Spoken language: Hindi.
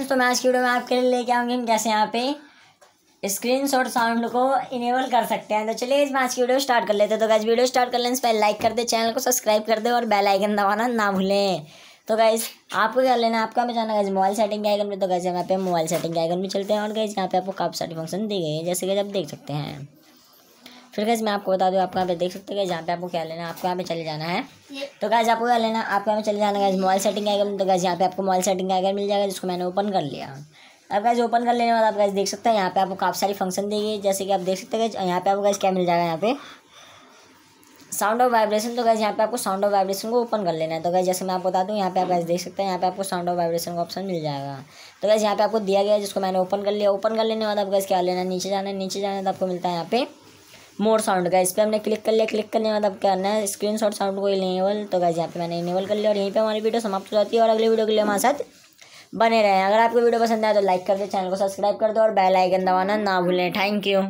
फ्रेंड्स तो मैं आज की वीडियो में आपके लिए लेके आऊँगी हम कैसे यहाँ पे स्क्रीन शॉट साउंड को इनेबल कर सकते हैं। तो चलिए इस आज की वीडियो स्टार्ट कर लेते हैं। तो गाइज़ वीडियो स्टार्ट करने से पहले लाइक कर दे चैनल को सब्सक्राइब कर दे और बेल आइकन दबाना ना भूलें। तो गाइज़ आपको क्या लेना आपका हमें जाना गाइज़ मोबाइल सेटिंग के आइकन में तो गाइज़ यहाँ पे मोबाइल सेटिंग के आइकन में चलते हैं और गाइज़ यहाँ पे आपको काफ़ी सारी फ़ंक्शन दी गई है, जैसे कि आप देख सकते हैं। फिर गैस मैं आपको बता दूँ आपको यहाँ पे देख सकते हैं जहाँ पे आपको क्या लेना है आपको यहाँ पे चले जाना है तो गैस आपको क्या लेना आपको यहाँ पे चले जाना है मोबाइल सेटिंग आएगा तो गैस यहाँ पे आपको मोबाइल सेटिंग आएगा मिल जाएगा जिसको मैंने ओपन कर लिया अब गैस ओपन कर लेने के बाद आप गैस देख सकते हैं यहाँ पे आपको काफ़ी सारी फ़ंक्शन देगी जैसे कि आप देख सकते हैं यहाँ पे आपको गैस क्या मिल जाएगा यहाँ पे साउंड ऑफ़ वाइब्रेशन तो गैस यहाँ पे आपको साउंड ऑफ़ वाइब्रेशन को ओपन कर लेना है तो गैस जैसे मैं आपको बता दूँ यहाँ पे आप गैस देख सकते हैं यहाँ पे आपको साउंड ऑफ़ वाइब्रेशन का ऑप्शन मिल जाएगा तो गैस यहाँ पे आपको दिया गया है जिसको मैंने ओपन कर लिया ओपन कर लेने के बाद आप गैस क्या लेना नीचे जाना है नीचे जाना है तो आपको मिलता है यहाँ पे मोर साउंड का इस पर हमने क्लिक कर लिया क्लिक करने के बाद अब क्या करना है? स्क्रीन शॉट साउंड को इनेबल तो गाइज़ यहाँ पे मैंने इनेबल कर लिया और यहीं पे हमारी वीडियो समाप्त हो जाती है और अगले वीडियो के लिए हमारे साथ बने रहें। अगर आपको वीडियो पसंद आए तो लाइक कर दो चैनल को सब्सक्राइब कर दो और बेल आइकन दबाना ना भूलें। Thank you